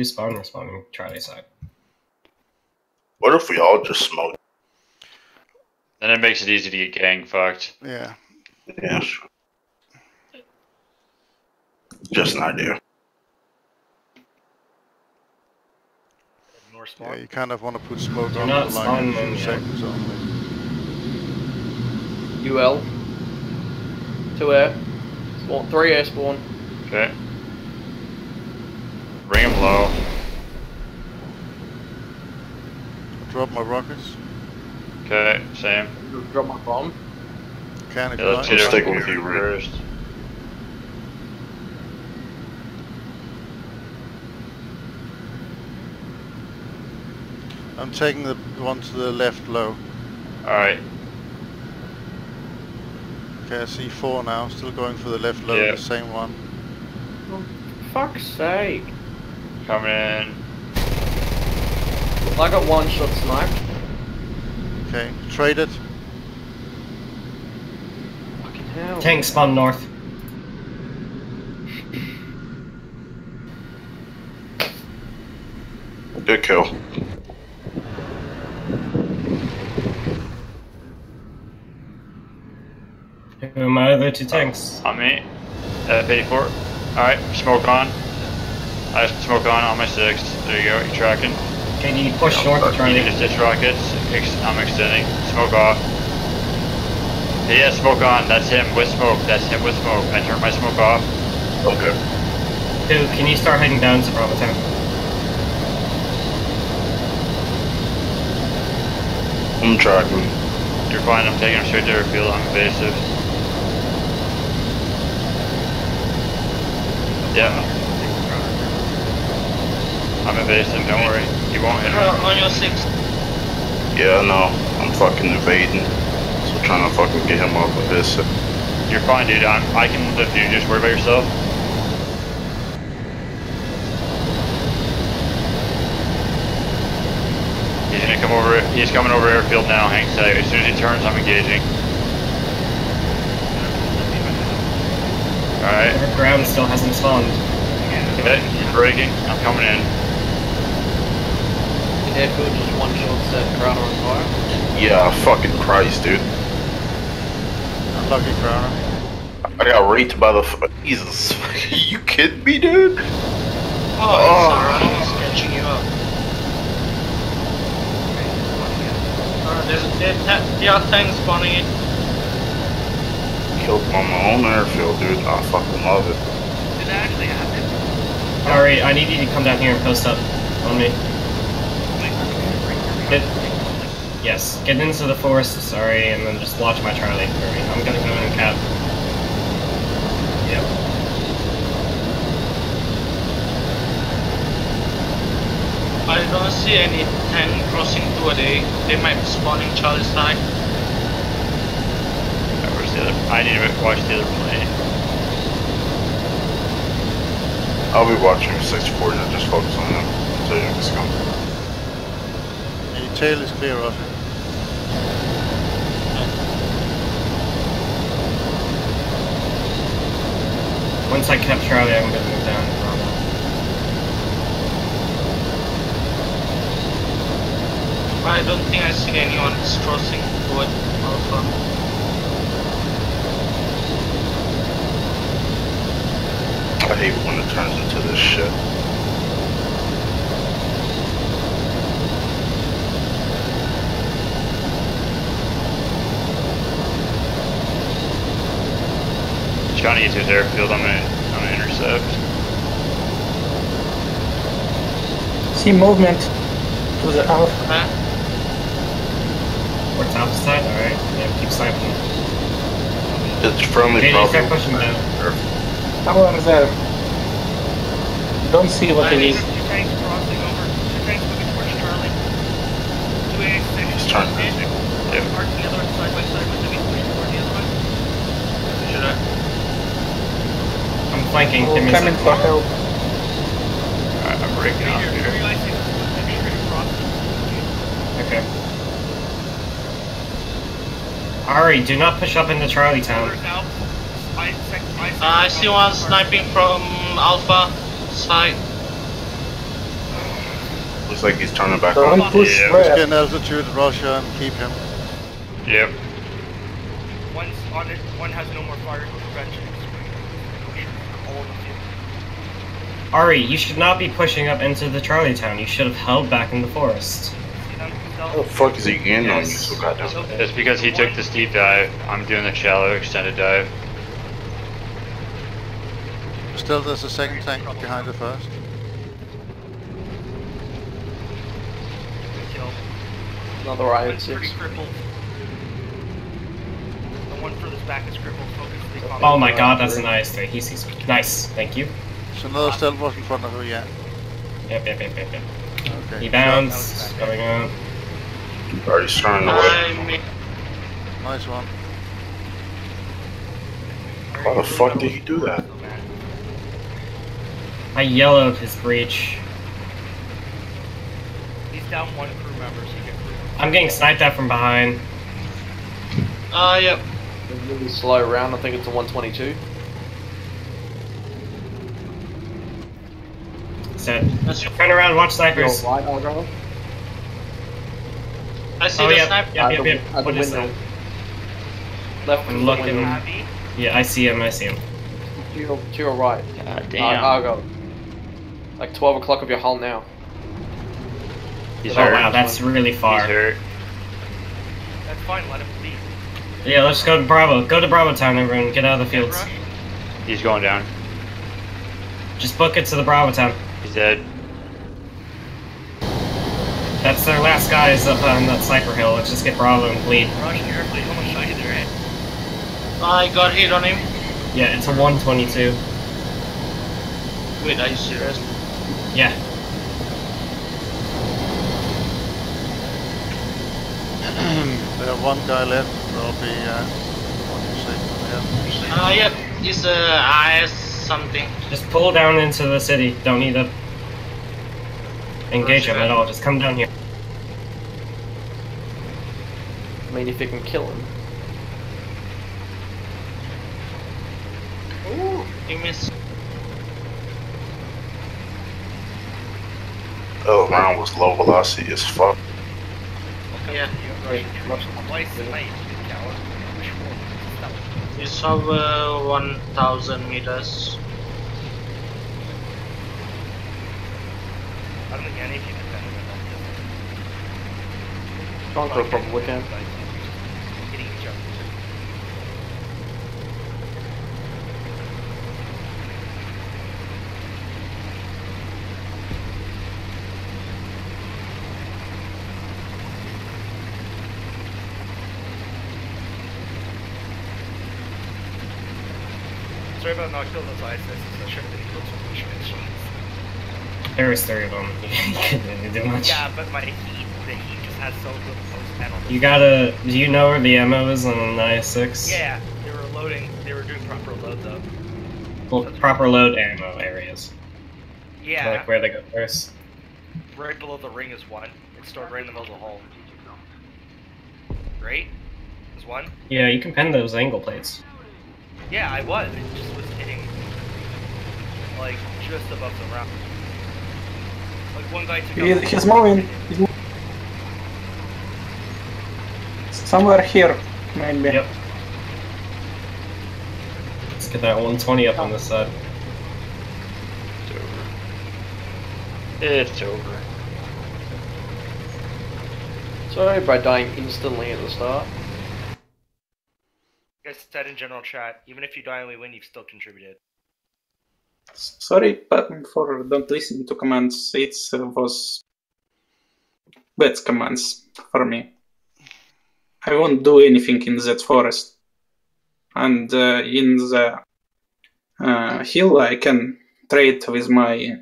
Respawn, respawning Charlie side. What if we all just smoke? Then it makes it easy to get gang fucked. Yeah. Yeah. Just an idea. North Yeah, you kind of want to put smoke You're on the line in spawning a few seconds only. UL. Two air. Spawn. Three air spawn. Okay. Bring him low. Drop my rockets. Okay, same. Drop my bomb. Can if Yeah, let's like. get I'm sticking with you, Rick. first. I'm taking the one to the left low. Alright, Okay, I see four now. Still going for the left low, Yeah. the same one. Fuck's sake. Coming in. I got one shot sniped. Okay, trade it. Fucking hell. Tank spawn north. Good kill. Who are my other two tanks? On me. Uh, F84. Alright, smoke on. I have smoke on on my six. There you go, you're tracking. KD push north to You Charlie. just ditch rockets. I'm extending. Smoke off. Yeah, smoke on. That's him with smoke. That's him with smoke. I turned my smoke off. Okay. Two, can you start heading down to Bravo 10? I'm tracking. You're fine. I'm taking him straight to airfield. I'm evasive. Yeah, I'm evasive. Don't worry. He won't hit me. on your six. Yeah, no. I'm fucking evading. So trying to fucking get him off of this. You're fine, dude. I'm, I can lift you. Just worry about yourself. He's gonna come over. He's coming over airfield now. Hang tight. As soon as he turns, I'm engaging. All right. Our ground still hasn't spawned. Okay. Breaking. I'm coming in. Airfield just one shot set crowd on fire. Yeah, fucking Christ, dude. Unlucky Crowner. I got raped by the. F- Jesus. you kidding me, dude? Oh, Oh. it's alright, he's catching you up. Uh, there's a dead ta- yeah, tank spawning in. Killed on my own airfield, dude. I fucking love it. Did that actually happen? Alright, I need you to come down here and post up on me. Get, yes, get into the forest, sorry, and then just watch my Charlie for me. I'm gonna go in and cap. Yep. I don't see any tank crossing 2 a day. They might be spawning Charlie side. Alright, Where's the other? I need to watch the other plane. I'll be watching 640 and just focus on him until you can come. Yeah, tail is clear, Roger. Once I catch Charlie, I'm gonna move down to Bravo. I don't think I see anyone is crossing toward Alpha. I hate when it turns into this shit. Trying to get to his airfield. I'm gonna. I'm gonna intercept. See movement to the alpha. Huh? What's alpha side? Alright, yeah, keep sniping. It's friendly, KD, probably. start pushing down. How long is that? Don't see what I it need is. two tanks crossing over. Two tanks moving towards Charlie. Two A6. He's trying to- Park the other one side by side with them. He's pushing toward the other one. Should I? I'm flanking, Oh, give coming for help. Alright, I'm breaking off here. you guys take make sure you cross. Okay. Ari, do not push up into Charlie Town. Where's Alpha? I, I see one sniping from Alpha side. Looks like he's turning back Don't on. push Yeah. where? Gain altitude, Russia, and keep him. Yep. One's on it, one has no more fire prevention. Push all of the field. Ari, you should not be pushing up into the Charlie Town. You should have held back in the forest. See them? How the fuck is he in on you so goddamn? It's because he took the steep dive. I'm doing the shallow extended dive. Still, there's a second tank behind the first. Another One's pretty IM6. The one furthest back is crippled. Focus the combat. Oh my god, that's a nice thing. He sees me. Nice, thank you. So another stealth was in front of her, yeah. Yep, yep, yep, yep, yep. Okay. He bounced, going on. Already starting away. I mean, Nice one. How the fuck did he do that? I yellowed his breach. He's down one crew member, so you get crew. I'm getting sniped at from behind. uh, yep. Really slow round. I think it's a 122. Said, That's turn around, watch snipers. Your right, Argyle. I see Oh, the yep, sniper. yep, At yep, yep. at the What is that? Left I'm of the looking. window. Yeah, I see him, I see him. To your, to your right. God Uh, damn. Argo. Like 12 o'clock of your hull now. He's oh hurt. wow, that's really far. He's hurt. that's fine. Let him leave. Yeah, let's go to Bravo. Go to Bravo Town, everyone. Get out of the fields. He's going down. Just book it to the Bravo Town. He's dead. That's their last guys up on that sniper hill. Let's just get Bravo and bleed. Rush carefully. How much shot you there, eh? I got hit on him. Yeah, it's a 122. Wait, are you serious? Yeah. They have one guy left. There'll be, uh, what do you say? Yeah. Uh, yep. He's uh, IS something. Just pull down into the city. Don't need to engage him at all. Just come down here. I mean, if you can kill him. Ooh, you missed. Oh, round was low velocity as fuck. Yeah. Twice tonight, you coward. He's over 1,000 meters. I don't think any of you defended him. Conqueror probably can. Hitting each other. Sorry about not killing those ISS. I should have been able to push my shots. There was three of them. you couldn't do much. Yeah, but my heat, the heat just has so good post penalty. You gotta. Do you know where the ammo is on an IS-6? Yeah, they were loading. They were doing proper load though. Well, proper load ammo areas. Yeah, Like where they go first. right below the ring is one. It's stored right in the middle of the hole. Right? Is one? Yeah, you can pin those angle plates. Yeah, I was. It just was hitting like just above the round. Like one guy took He, out- he's moving. He's moving. Somewhere here, maybe. Yep. Let's get that 120 up on this side. It's over. It's over. Sorry by dying instantly at the start. You guys said in general chat, even if you die and we win, you've still contributed. Sorry, Patton, for don't listen to commands. It was bad commands for me. I won't do anything in that forest. And uh, in the uh, hill, I can trade with my